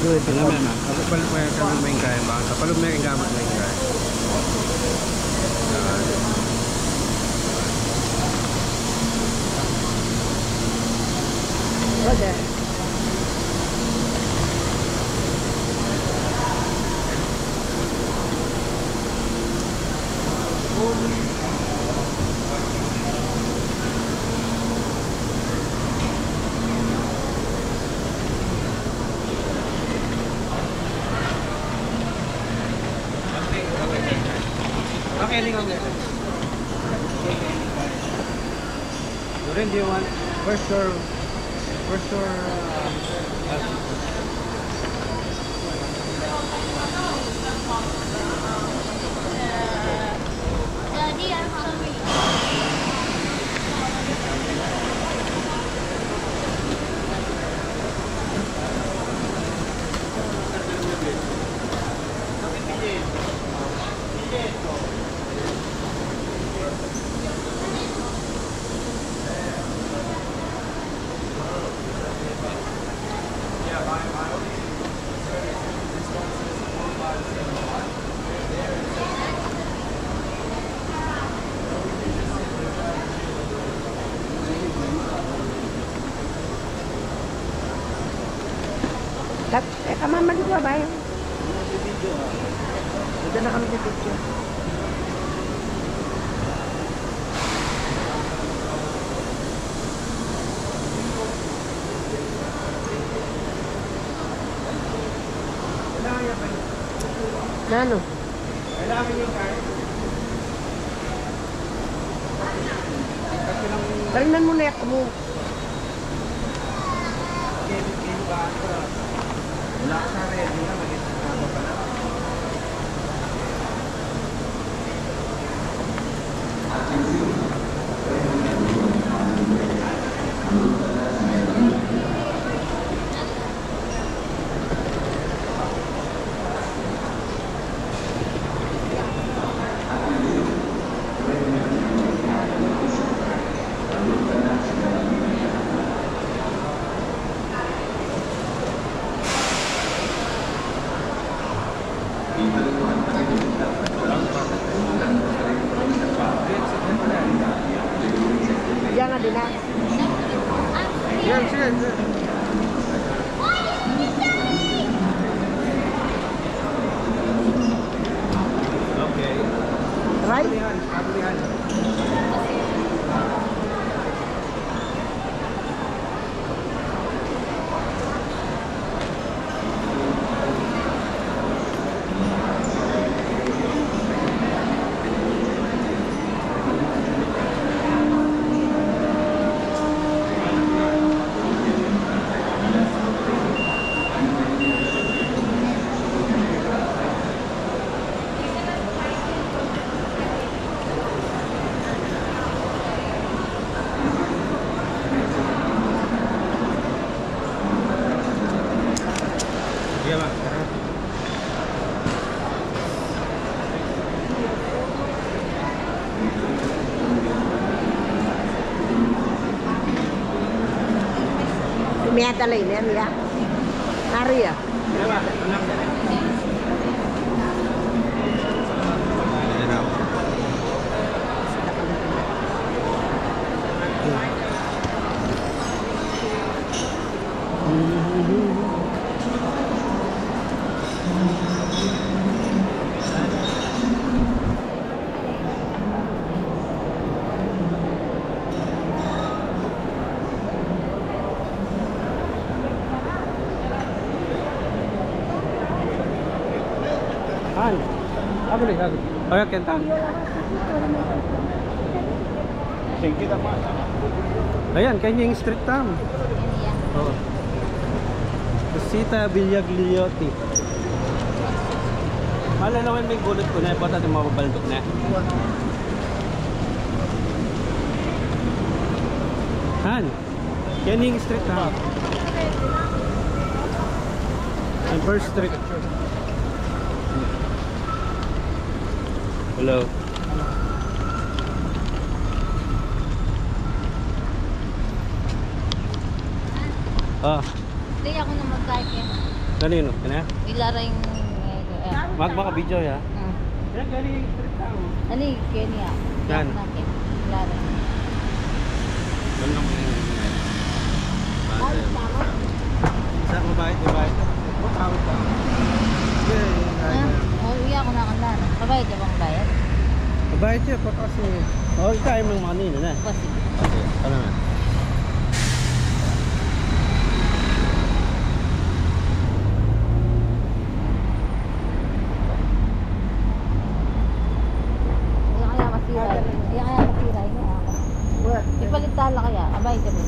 Good. Alam mo na, ako mo yung kanon may kaya ba? Sa mo yung gamit may kaya. Roger. Okay, hindi ko ganyan. Durin, do you want, where's your, where's your, uh, Kamama di ba yun? Dito na kami sa picture. Nano? kailangan yung kaya? Talinan mo na yak mo. Wala ka sa ready na, mag-isip pa na. Diyan nga din na. Yan, sige, sige. Okay. Right? Kabulihan, kabulihan. Ternyata lagi. Nari ya. Mm-hmm. Oh ya, kentang. Singkit apa? Ayan, kanya yung street tam. Oo. Kusita Villagliotti. Malalawin may gulot ko na, bata yung mababaldok na. Han, yan yung street tam. Ang first street. Hello. Ah, Hindi ako na mag-like eh. Kanino? Kanya? Ilaring... Eh, Wag baka video ya. hmm. Yan, galing street town. Ano yung Kenya? Yan. Ilaring. Doon lang yung Ay, tama. Sa mabait, mabait. Matawag. Ah, oh, iya ako na kanlan. Kabayad niya bang bayad? Mabait siya pa kasi. Oh, kaya mo money na na. Kasi. Okay, ano na? Ipalit tala kaya. Abay ka ba?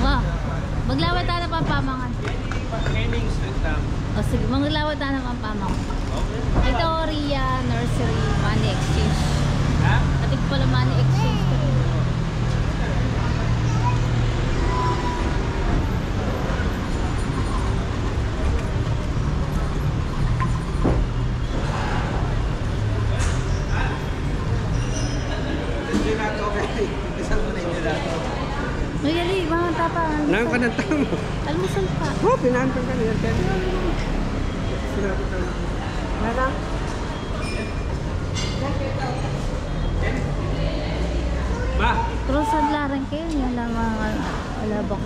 Ma, maglawat tayo ng pampamangan. Training street town. O sige, maglawat tayo ng pampamangan. Okay. Ito, Ria Nursery Money Exchange. Ha? Ating pala money exchange. ko rin. Mayali, mga tapa. Nang ka ng tamo. Almusal pa. Oh, pinantong ka niya. Sinabi ko na. Nara? Ma! Cross ang larang kayo. Lang mga wala ba